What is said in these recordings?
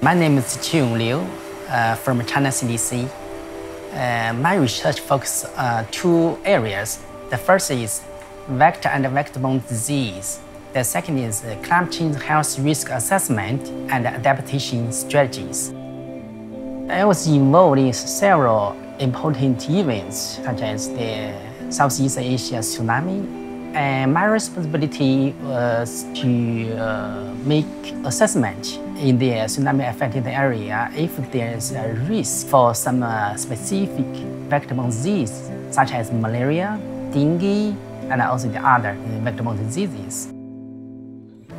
My name is Qiyong Liu uh, from China CDC. Uh, my research focuses on uh, two areas. The first is vector and vector-borne disease. The second is uh, climate change health risk assessment and adaptation strategies. I was involved in several important events, such as the Southeast Asia tsunami and my responsibility was to uh, make assessment in the tsunami affected area if there is a risk for some uh, specific vector-borne disease such as malaria, dengue, and also the other vector-borne diseases.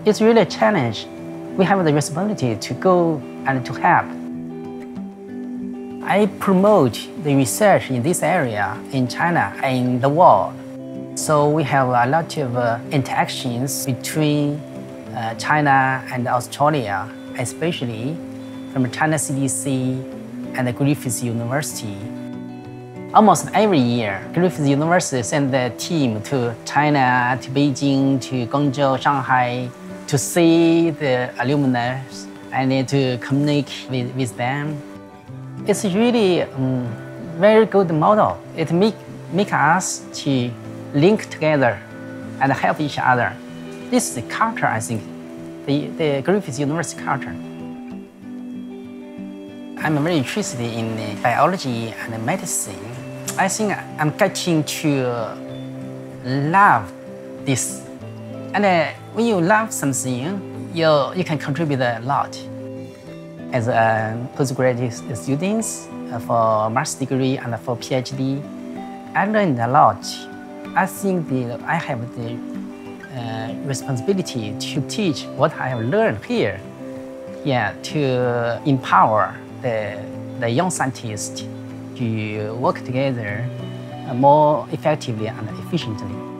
It's really a challenge. We have the responsibility to go and to help. I promote the research in this area in China and in the world. So we have a lot of uh, interactions between uh, China and Australia, especially from China CDC and Griffith University. Almost every year, Griffith University sends a team to China, to Beijing, to Guangzhou, Shanghai, to see the alumni and to communicate with, with them. It's really um, very good model. It make, make us to link together and help each other. This is the culture, I think, the, the Griffith University culture. I'm very interested in biology and medicine. I think I'm getting to love this. And uh, when you love something, you, you can contribute a lot. As a postgraduate students uh, for master's degree and for PhD, I learned a lot I think the, I have the uh, responsibility to teach what I have learned here, yeah, to empower the, the young scientists to work together more effectively and efficiently.